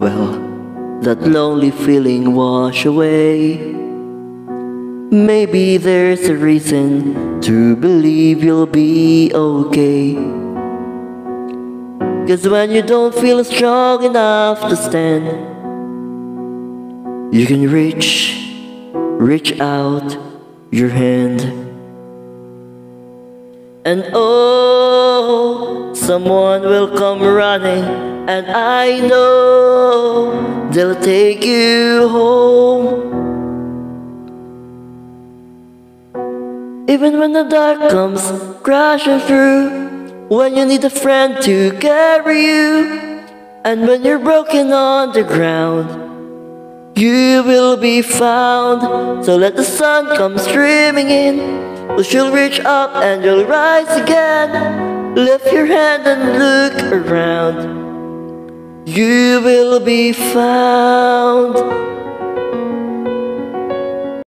Well, that lonely feeling wash away. Maybe there's a reason to believe you'll be okay. Cause when you don't feel strong enough to stand, you can reach, reach out your hand. And oh, someone will come running, and I know they'll take you home. Even when the dark comes crashing through, when you need a friend to carry you, and when you're broken on the ground, you will be found. So let the sun come streaming in. She'll reach up and you'll rise again. Lift your hand and look around. You will be found.